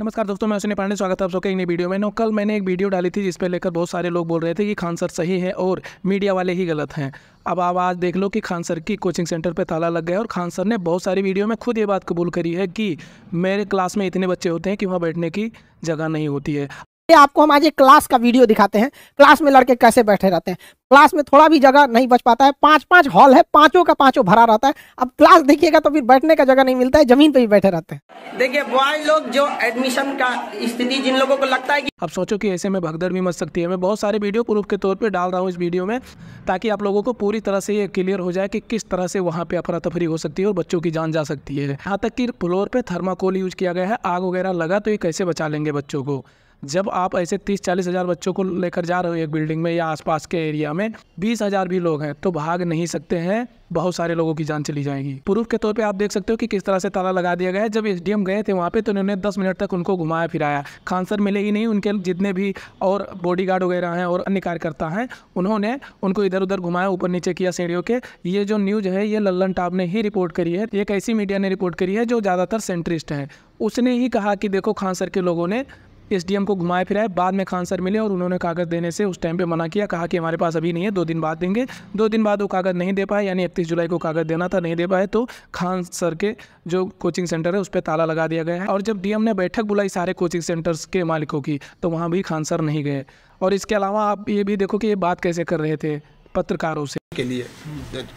नमस्कार दोस्तों, मैं सुनी पांडे, स्वागत है आप सबका एक नई वीडियो में। नो, कल मैंने एक वीडियो डाली थी जिस पर लेकर बहुत सारे लोग बोल रहे थे कि खान सर सही है और मीडिया वाले ही गलत हैं। अब आप आज देख लो कि खान सर की कोचिंग सेंटर पर ताला लग गया और खान सर ने बहुत सारी वीडियो में खुद ये बात कबूल करी है कि मेरे क्लास में इतने बच्चे होते हैं कि वहाँ बैठने की जगह नहीं होती है। आपको हम आज एक क्लास का वीडियो दिखाते हैं। क्लास में लड़के कैसे बैठे रहते हैं। क्लास में थोड़ा भी जगह नहीं बच पाता है। पाँच पाँच हॉल है पाँचों का पाँचों भरा रहता है। अब क्लास देखिएगा तो फिर बैठने का जगह नहीं मिलता है ज़मीन पे भी बैठे रहते हैं। देखिए बॉय लोग जो एडमिशन का स्थिति जिन लोगों को लगता है कि अब सोचो कि ऐसे में भगदड़ भी मच सकती है। मैं बहुत सारे वीडियो प्रूफ के तौर पे डाल रहा हूँ इस वीडियो में ताकि आप लोगों को पूरी तरह से ये क्लियर हो जाए कि किस तरह से वहाँ पे अफरा तफरी हो सकती है और बच्चों की जान जा सकती है। यहाँ तक कि फ्लोर पे थर्माकोल यूज़ किया गया है आग वगैरह लगा तो ये कैसे बचा लेंगे बच्चों को? जब आप ऐसे तीस चालीस हज़ार बच्चों को लेकर जा रहे हो एक बिल्डिंग में या आसपास के एरिया में, बीस हज़ार भी लोग हैं तो भाग नहीं सकते हैं, बहुत सारे लोगों की जान चली जाएगी। प्रूफ के तौर पे आप देख सकते हो कि किस तरह से ताला लगा दिया गया है। जब एसडीएम गए थे वहाँ पे तो उन्होंने दस मिनट तक उनको घुमाया, फिराया। खान सर मिले ही नहीं, उनके जितने भी और बॉडी वगैरह हैं और अन्य कार्यकर्ता हैं, उन्होंने उनको इधर उधर घुमाया, ऊपर नीचे किया सीढ़ियों के। ये जो न्यूज़ है, ये लल्लन टाप ने ही रिपोर्ट करी है। एक ऐसी मीडिया ने रिपोर्ट करी है जो ज़्यादातर सेंट्रिस्ट है। उसने ही कहा कि देखो खान सर के लोगों ने एस को घुमाए फिराए, बाद में खान सर मिले और उन्होंने कागज़ देने से उस टाइम पे मना किया, कहा कि हमारे पास अभी नहीं है, दो दिन बाद देंगे। दो दिन बाद वो कागज़ नहीं दे पाए, यानी इकतीस जुलाई को कागज़ देना था, नहीं दे पाए तो खान सर के जो कोचिंग सेंटर है, उस पर ताला लगा दिया गया है। और जब डीएम ने बैठक बुलाई सारे कोचिंग सेंटर्स के मालिकों की तो वहाँ भी खान सर नहीं गए। और इसके अलावा आप ये भी देखो कि ये बात कैसे कर रहे थे पत्रकारों से। के लिए।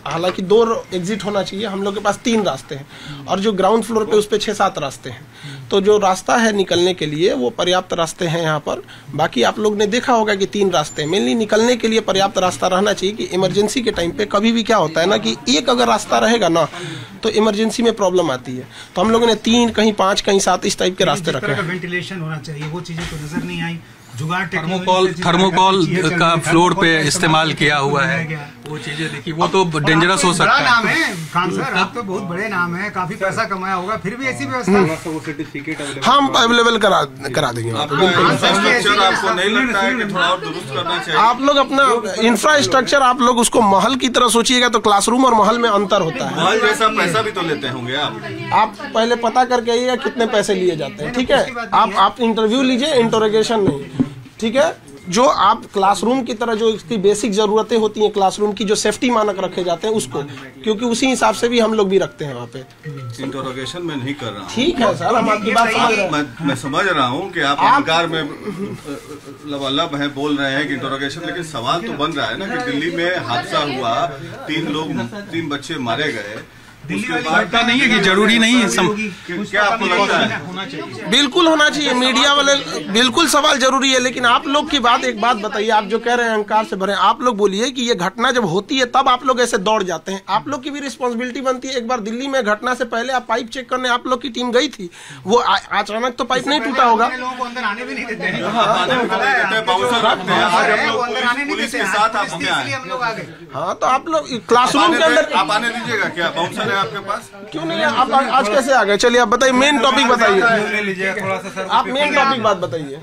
हालाँकि दो एग्जिट होना चाहिए, हम लोग के पास तीन रास्ते हैं और जो ग्राउंड फ्लोर पे उस पर छः सात रास्ते हैं। तो जो रास्ता है निकलने के लिए वो पर्याप्त रास्ते हैं यहाँ पर। बाकी आप लोग ने देखा होगा कि तीन रास्ते मेनली निकलने के लिए पर्याप्त रास्ता रहना चाहिए कि इमरजेंसी के टाइम पे कभी भी क्या होता है ना कि एक अगर रास्ता रहेगा ना तो इमरजेंसी में प्रॉब्लम आती है। तो हम लोगों ने तीन कहीं पाँच कहीं सात इस टाइप के रास्ते रखे हैं। वेंटिलेशन होना चाहिए। वो चीज़ें तो नज़र नहीं आई। थर्मोकॉल थर्मोकॉल का फ्लोर पे इस्तेमाल किया हुआ है। वो चीज़ें देखिए वो तो डेंजरस हो बड़ा सकता नाम है है खान सर आप तो बहुत बड़े नाम है काफ़ी पैसा कमाया होगा फिर भी ऐसी व्यवस्था। हम अवेलेबल करा करा देंगे। आपको। इंफ्रास्ट्रक्चर आपको नहीं लगता है कि थोड़ा और दुरुस्त करना चाहिए। आप लोग अपना इंफ्रास्ट्रक्चर आप लोग उसको महल की तरह सोचिएगा तो क्लासरूम और महल में अंतर होता है। महल जैसा पैसा भी तो लेते होंगे आप। आप पहले पता करके आइएगा कितने पैसे लिए जाते हैं ठीक है? आप आप इंटरव्यू लीजिए इंटरोगेशन नहीं। ठीक है? जो आप क्लासरूम की तरह जो इसकी बेसिक जरूरतें होती हैं क्लासरूम की जो सेफ्टी मानक रखे जाते हैं उसको क्योंकि उसी हिसाब से भी हम लोग भी रखते हैं वहाँ पे। इंटरोगेशन में नहीं कर रहा हूँ। ठीक है सर हम आपकी बात समझ रहे हैं। मैं समझ रहा हूँ कि आप अहंकार में लबालब है बोल रहे हैं कि इंटरोगेशन लेकिन सवाल तो बन रहा है ना कि दिल्ली में हादसा हुआ तीन लोग तीन बच्चे मारे गए। लगता नहीं है कि ज़रूरी नहीं है सम... क्या आपको लगता है बिल्कुल होना चाहिए मीडिया वाले बिल्कुल सवाल ज़रूरी है लेकिन आप लोग की बात एक बात बताइए आप जो कह रहे हैं अहंकार से भरे आप लोग बोलिए कि ये घटना जब होती है तब आप लोग ऐसे दौड़ जाते हैं। आप लोग की भी रिस्पॉन्सिबिलिटी बनती है एक बार दिल्ली में घटना से पहले आप पाइप चेक करने आप लोग की टीम गई थी वो अचानक तो पाइप नहीं टूटा होगा। अपने लोगों को अंदर आने भी नहीं देते। हैं तो आप लोग क्लासरूम के अंदर आप आने दीजिएगा क्या? बाउंसर है आपके पास क्यों नहीं है? आप आज कैसे आ गए चलिए आप बताइए मेन टॉपिक बताइए आप मेन टॉपिक बात बताइए